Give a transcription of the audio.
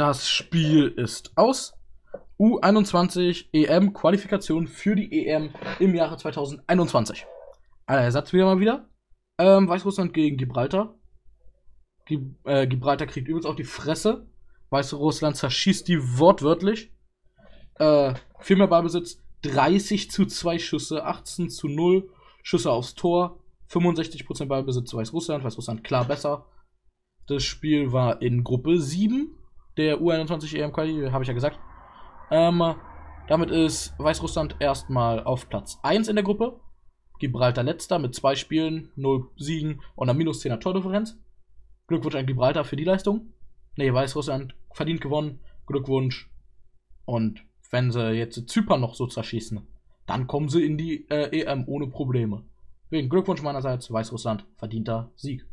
Das Spiel ist aus. U21 EM Qualifikation für die EM im Jahre 2021. Aller Ersatz wieder mal wieder. Ähm, Weißrussland gegen Gibraltar. Gib, äh, Gibraltar kriegt übrigens auf die Fresse. Weißrussland zerschießt die wortwörtlich. Äh, viel mehr Ballbesitz. 30 zu 2 Schüsse, 18 zu 0 Schüsse aufs Tor. 65% Ballbesitz Weißrussland. Weißrussland klar besser. Das Spiel war in Gruppe 7 der U21 EM Quali, habe ich ja gesagt. Ähm, damit ist Weißrussland erstmal auf Platz 1 in der Gruppe. Gibraltar letzter mit zwei Spielen, 0 Siegen und einer minus 10er Tordifferenz. Glückwunsch an Gibraltar für die Leistung. Ne, Weißrussland verdient gewonnen. Glückwunsch. Und wenn sie jetzt Zypern noch so zerschießen, dann kommen sie in die äh, EM ohne Probleme. Wegen Glückwunsch meinerseits, Weißrussland, verdienter Sieg.